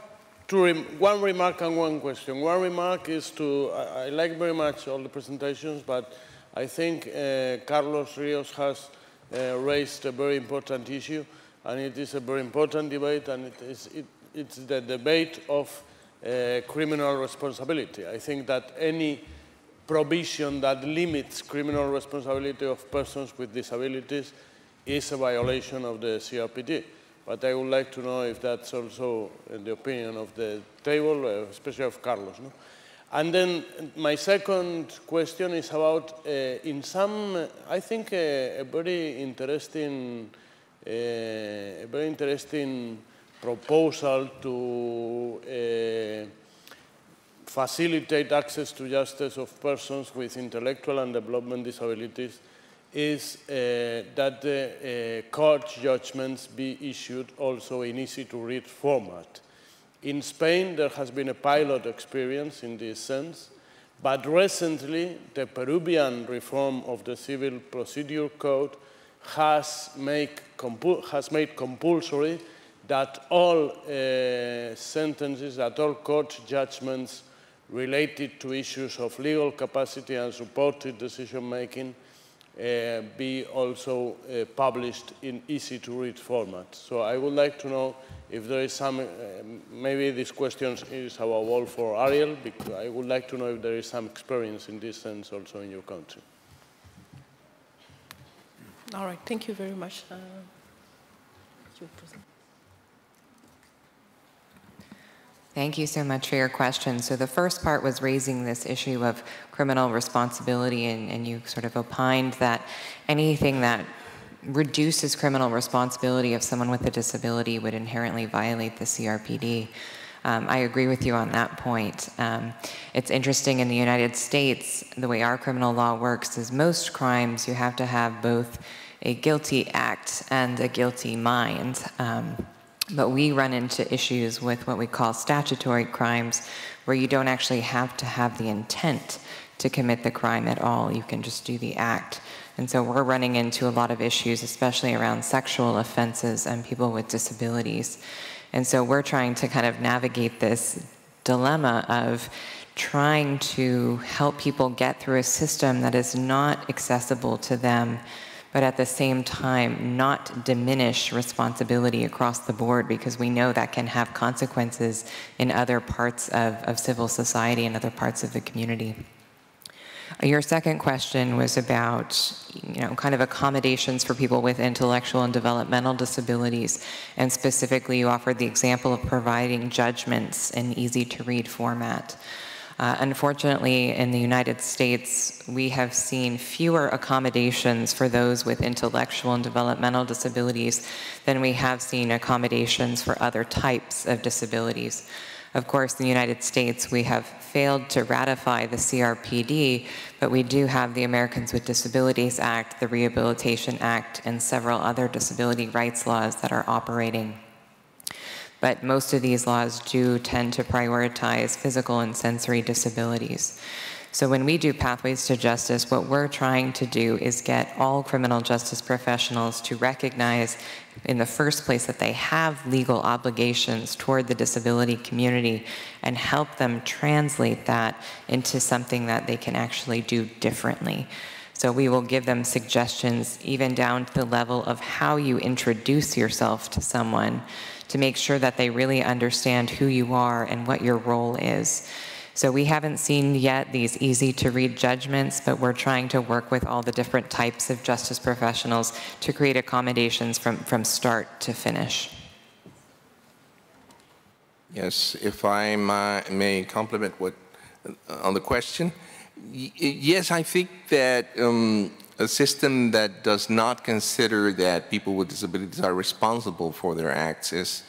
[SPEAKER 7] rem one remark and one question. One remark is to, I, I, like very much all the presentations, but I think uh, Carlos Rios has uh, raised a very important issue, and it is a very important debate, and it is, it, it's the debate of uh, criminal responsibility. I think that any provision that limits criminal responsibility of persons with disabilities is a violation of the CRPD. But I would like to know if that's also in the opinion of the table, uh, especially of Carlos. No? And then my second question is about, uh, in some, I think, uh, a very interesting, a very interesting proposal to uh, facilitate access to justice of persons with intellectual and development disabilities is uh, that the uh, court judgments be issued also in easy-to-read format. In Spain, there has been a pilot experience in this sense, but recently, the Peruvian reform of the Civil Procedure Code has, make has made compulsory that all uh, sentences, that all court judgments related to issues of legal capacity and supported decision-making uh, be also uh, published in easy-to-read format. So I would like to know if there is some, uh, maybe this question is about all for Ariel, because I would like to know if there is some experience in this sense also in your country.
[SPEAKER 1] All right, thank you very much. Uh,
[SPEAKER 3] Thank you so much for your question. So the first part was raising this issue of criminal responsibility, and, and you sort of opined that anything that reduces criminal responsibility of someone with a disability would inherently violate the CRPD. Um, I agree with you on that point. Um, it's interesting in the United States, the way our criminal law works is most crimes you have to have both a guilty act and a guilty mind. Um, but we run into issues with what we call statutory crimes, where you don't actually have to have the intent to commit the crime at all. You can just do the act. And so we're running into a lot of issues, especially around sexual offenses and people with disabilities. And so we're trying to kind of navigate this dilemma of trying to help people get through a system that is not accessible to them but at the same time not diminish responsibility across the board because we know that can have consequences in other parts of, of civil society and other parts of the community. Your second question was about, you know, kind of accommodations for people with intellectual and developmental disabilities, and specifically you offered the example of providing judgments in easy-to-read format. Uh, unfortunately, in the United States, we have seen fewer accommodations for those with intellectual and developmental disabilities than we have seen accommodations for other types of disabilities. Of course, in the United States, we have failed to ratify the CRPD, but we do have the Americans with Disabilities Act, the Rehabilitation Act, and several other disability rights laws that are operating but most of these laws do tend to prioritize physical and sensory disabilities. So when we do Pathways to Justice, what we're trying to do is get all criminal justice professionals to recognize in the first place that they have legal obligations toward the disability community and help them translate that into something that they can actually do differently. So we will give them suggestions even down to the level of how you introduce yourself to someone to make sure that they really understand who you are and what your role is. So we haven't seen yet these easy to read judgments, but we're trying to work with all the different types of justice professionals to create accommodations from, from start to finish.
[SPEAKER 6] Yes, if I may compliment what uh, on the question. yes, I think that um, a system that does not consider that people with disabilities are responsible for their acts is,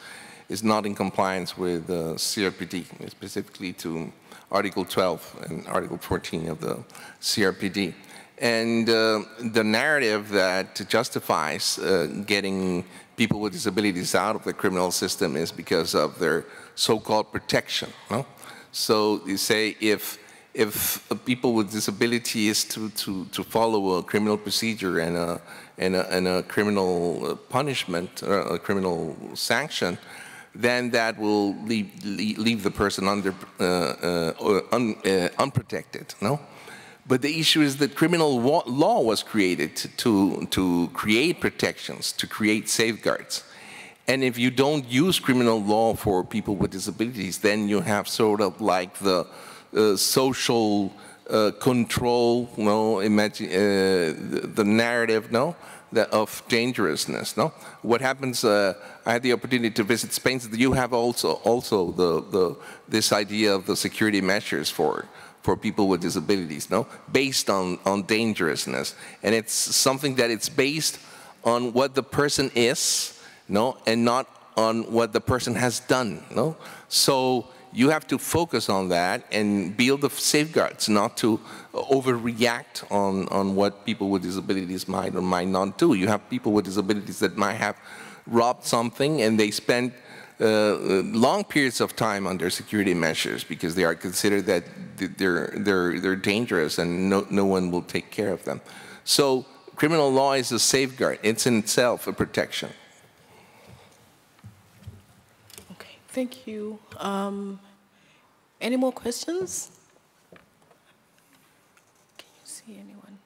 [SPEAKER 6] is not in compliance with uh, CRPD, specifically to Article 12 and Article 14 of the CRPD. And uh, the narrative that justifies uh, getting people with disabilities out of the criminal system is because of their so-called protection. No? So you say if if people with disabilities to, to, to follow a criminal procedure and a, and a, and a criminal punishment, uh, a criminal sanction, then that will leave, leave the person under, uh, uh, un, uh, unprotected, no? But the issue is that criminal law was created to, to create protections, to create safeguards. And if you don't use criminal law for people with disabilities, then you have sort of like the, social uh, control, no, imagine uh, the, narrative, no, the, of dangerousness, no. What happens? I had the opportunity to visit Spain. You have also also the the this idea of the security measures for for people with disabilities, no, based on on dangerousness, and it's something that it's based on what the person is, no, and not on what the person has done, no. So you have to focus on that and build the safeguards, not to overreact on, on what people with disabilities might or might not do. You have people with disabilities that might have robbed something and they spend uh, uh long periods of time under security measures because they are considered that they're, they're, they're dangerous and no, no one will take care of them. So criminal law is a safeguard. It's in itself a protection.
[SPEAKER 1] Thank you. Um, any more questions? Can you see anyone?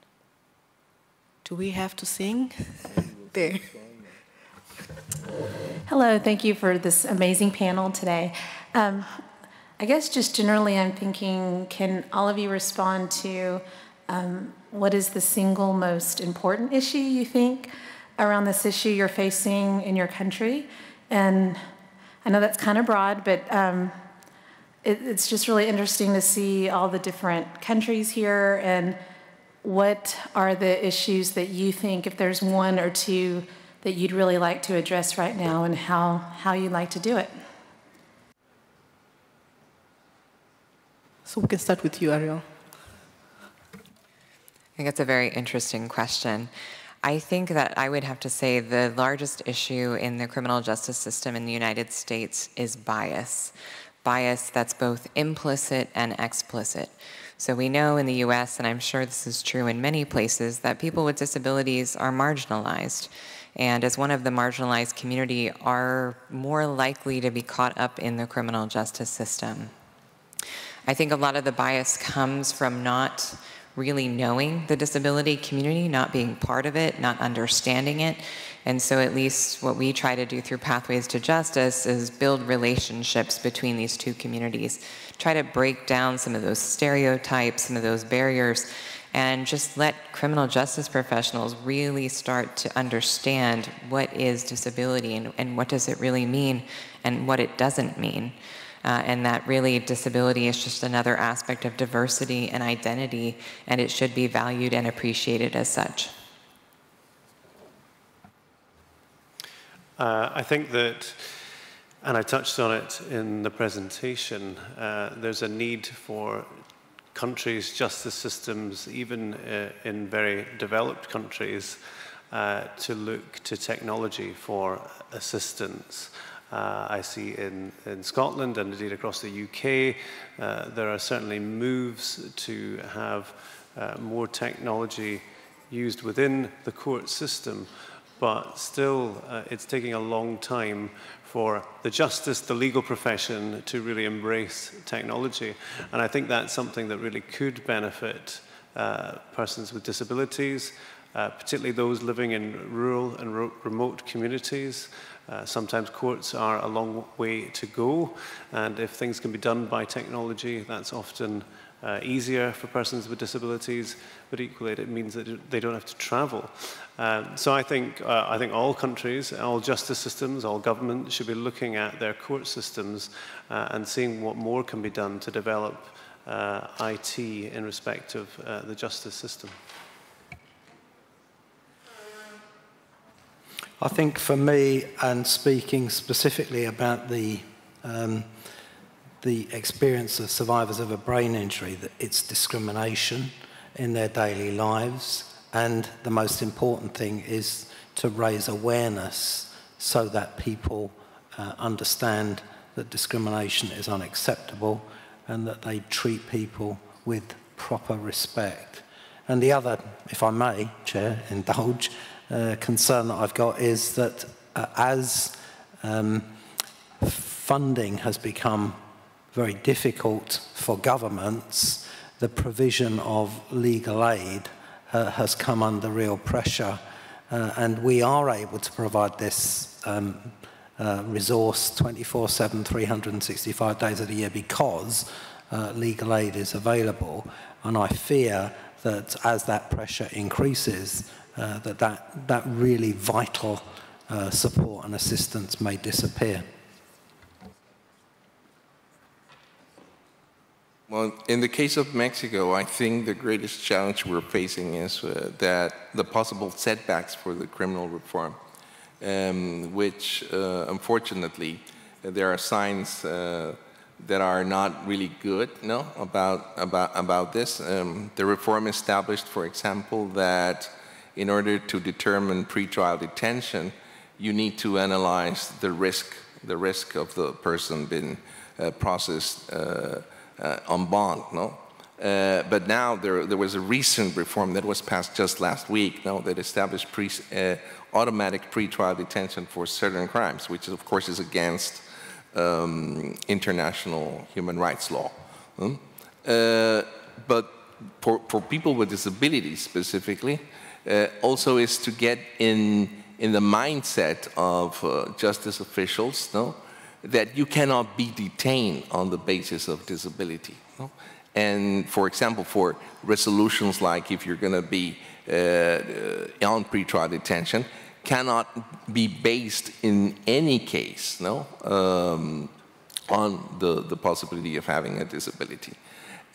[SPEAKER 1] Do we have to sing? there.
[SPEAKER 8] Hello, thank you for this amazing panel today. Um, I guess just generally, I'm thinking can all of you respond to um, what is the single most important issue you think around this issue you're facing in your country? And I know that's kind of broad, but um, it, it's just really interesting to see all the different countries here and what are the issues that you think, if there's one or two that you'd really like to address right now and how, how you'd like to do it.
[SPEAKER 1] So we can start with you, Ariel.
[SPEAKER 3] I think it's a very interesting question. I think that I would have to say the largest issue in the criminal justice system in the United States is bias. Bias that's both implicit and explicit. So we know in the US, and I'm sure this is true in many places, that people with disabilities are marginalized. And as one of the marginalized community, are more likely to be caught up in the criminal justice system. I think a lot of the bias comes from not really knowing the disability community, not being part of it, not understanding it. And so, at least what we try to do through Pathways to Justice is build relationships between these two communities, try to break down some of those stereotypes, some of those barriers, and just let criminal justice professionals really start to understand what is disability and, and what does it really mean and what it doesn't mean uh, and that really disability is just another aspect of diversity and identity, and it should be valued and appreciated as such.
[SPEAKER 2] Uh, I think that, and I touched on it in the presentation, uh, there's a need for countries' justice systems, even uh, in very developed countries, uh, to look to technology for assistance Uh, I see in, in Scotland and indeed across the UK, uh, there are certainly moves to have uh, more technology used within the court system, but still uh, it's taking a long time for the justice, the legal profession to really embrace technology. And I think that's something that really could benefit uh, persons with disabilities, uh, particularly those living in rural and remote communities. Uh, sometimes courts are a long way to go, and if things can be done by technology, that's often uh, easier for persons with disabilities, but equally it means that they don't have to travel. Um, so I think, uh, I think all countries, all justice systems, all governments should be looking at their court systems uh, and seeing what more can be done to develop uh, IT in respect of uh, the justice system.
[SPEAKER 4] I think for me, and speaking specifically about the um, the experience of survivors of a brain injury, that it's discrimination in their daily lives. And the most important thing is to raise awareness so that people uh, understand that discrimination is unacceptable and that they treat people with proper respect. And the other, if I may, Chair, indulge, uh, concern that I've got is that uh, as um, funding has become very difficult for governments, the provision of legal aid uh, has come under real pressure. Uh, and we are able to provide this um, uh, resource 24 7, 365 days of the year because legal aid is available. And I fear that as that pressure increases, uh, that, that that really vital uh, support and assistance may disappear.
[SPEAKER 6] Well, in the case of Mexico, I think the greatest challenge we're facing is uh, that the possible setbacks for the criminal reform, um, which uh, unfortunately there are signs uh, that are not really good no, about, about, about this. Um, the reform established, for example, that in order to determine pretrial detention, you need to analyze the risk, the risk of the person being uh, processed uh, uh, en banc, no? Uh, but now there, there, was a recent reform that was passed just last week, no, that established pre, uh, automatic pretrial detention for certain crimes, which of course is against um, international human rights law. Hmm? Uh, but for, for, people with disabilities specifically, uh, also is to get in, in the mindset of uh, justice officials, no, that you cannot be detained on the basis of disability. No? And for example, for resolutions like if you're going to be uh, on pretrial detention, cannot be based in any case no, um, on the, the possibility of having a disability.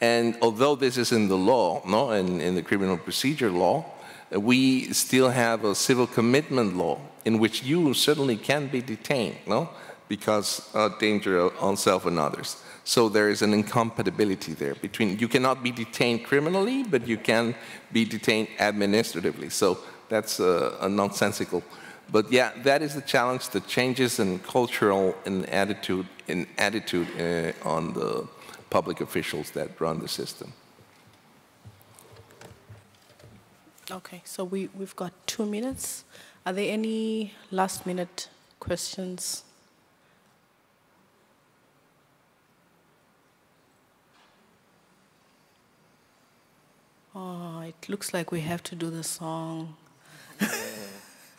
[SPEAKER 6] And although this is in the law, no, and in the criminal procedure law, we still have a civil commitment law in which you certainly can be detained, no? because of danger on self and others. So there is an incompatibility there between, you cannot be detained criminally, but you can be detained administratively. So that's a, a nonsensical. But yeah, that is the challenge, the changes in cultural and attitude, in attitude uh, on the public officials that run the system.
[SPEAKER 1] Okay, so we, we've got two minutes. Are there any last minute questions? Oh, it looks like we have to do the song.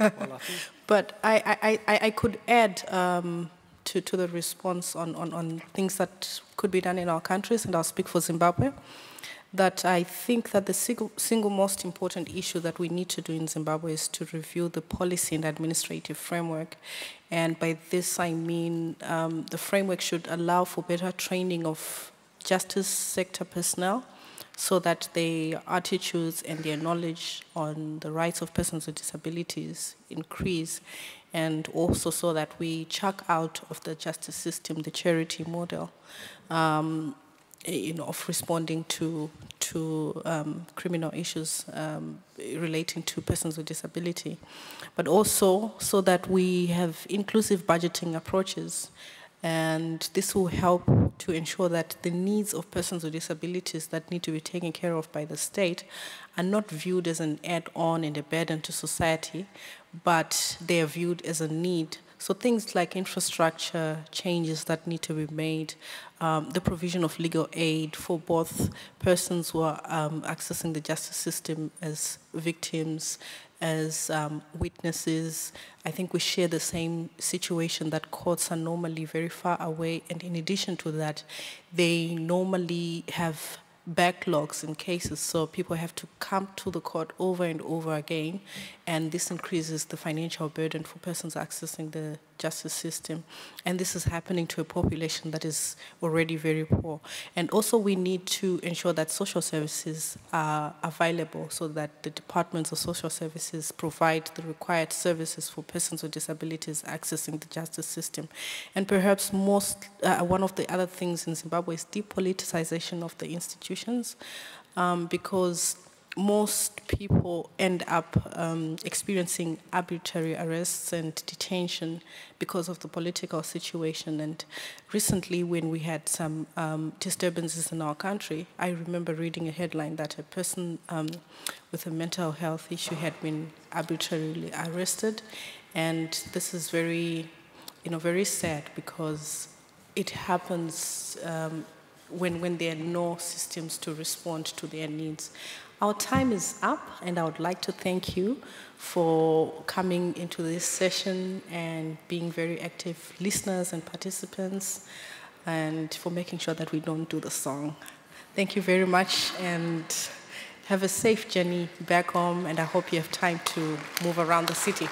[SPEAKER 1] but I, I, I, I could add um, to, to the response on, on, on things that could be done in our countries, and I'll speak for Zimbabwe, that I think that the single, single most important issue that we need to do in Zimbabwe is to review the policy and administrative framework. And by this I mean um, the framework should allow for better training of justice sector personnel, so that their attitudes and their knowledge on the rights of persons with disabilities increase, and also so that we chuck out of the justice system the charity model. Um, you know, of responding to to um, criminal issues um, relating to persons with disability, but also so that we have inclusive budgeting approaches and this will help to ensure that the needs of persons with disabilities that need to be taken care of by the state are not viewed as an add-on and a burden to society, but they are viewed as a need. So things like infrastructure changes that need to be made, um, the provision of legal aid for both persons who are um, accessing the justice system as victims as um, witnesses. I think we share the same situation that courts are normally very far away, and in addition to that, they normally have backlogs in cases, so people have to come to the court over and over again, and this increases the financial burden for persons accessing the justice system. And this is happening to a population that is already very poor. And also we need to ensure that social services are available so that the departments of social services provide the required services for persons with disabilities accessing the justice system. And perhaps most, uh, one of the other things in Zimbabwe is depoliticization of the institutions um, because most people end up um, experiencing arbitrary arrests and detention because of the political situation. And recently, when we had some um, disturbances in our country, I remember reading a headline that a person um, with a mental health issue had been arbitrarily arrested. And this is very, you know, very sad because it happens um, when, when there are no systems to respond to their needs. Our time is up, and I would like to thank you for coming into this session and being very active listeners and participants, and for making sure that we don't do the song. Thank you very much, and have a safe journey back home, and I hope you have time to move around the city.